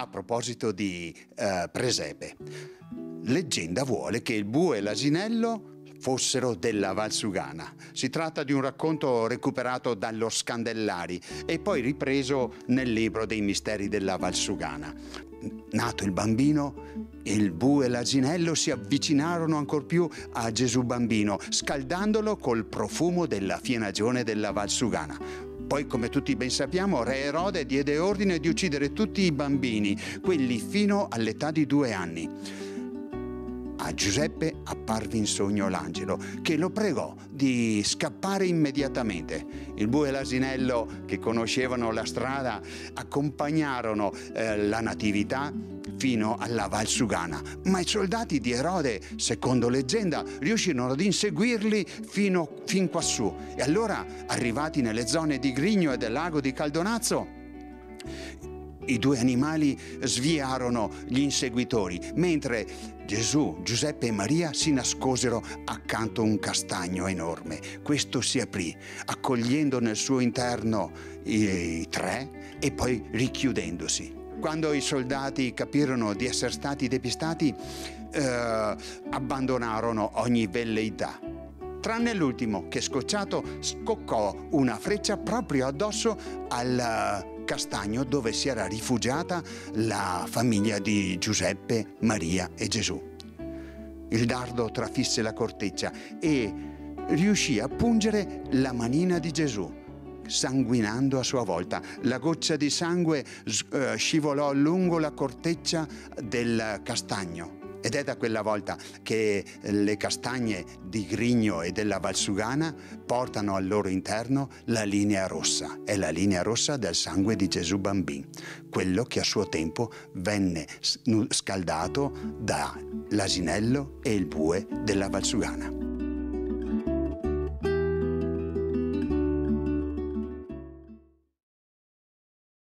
A proposito di eh, presepe, leggenda vuole che il bue e l'asinello fossero della Valsugana. Si tratta di un racconto recuperato dallo Scandellari e poi ripreso nel libro dei misteri della Valsugana. Nato il bambino, il bue e l'asinello si avvicinarono ancor più a Gesù bambino, scaldandolo col profumo della fienagione della Valsugana. Poi, come tutti ben sappiamo, Re Erode diede ordine di uccidere tutti i bambini, quelli fino all'età di due anni. Giuseppe apparve in sogno l'angelo che lo pregò di scappare immediatamente. Il bue e l'asinello che conoscevano la strada accompagnarono eh, la natività fino alla Valsugana, ma i soldati di Erode, secondo leggenda, riuscirono ad inseguirli fino fin quassù. E allora, arrivati nelle zone di Grigno e del lago di Caldonazzo, i due animali sviarono gli inseguitori, mentre Gesù, Giuseppe e Maria si nascosero accanto a un castagno enorme. Questo si aprì, accogliendo nel suo interno i tre e poi richiudendosi. Quando i soldati capirono di essere stati depistati, eh, abbandonarono ogni velleità tranne l'ultimo che scocciato scoccò una freccia proprio addosso al Castagno dove si era rifugiata la famiglia di Giuseppe, Maria e Gesù. Il dardo trafisse la corteccia e riuscì a pungere la manina di Gesù, sanguinando a sua volta. La goccia di sangue eh, scivolò lungo la corteccia del castagno ed è da quella volta che le castagne di Grigno e della Valsugana portano al loro interno la linea rossa, è la linea rossa del sangue di Gesù bambino, quello che a suo tempo venne scaldato dall'asinello e il bue della Valsugana.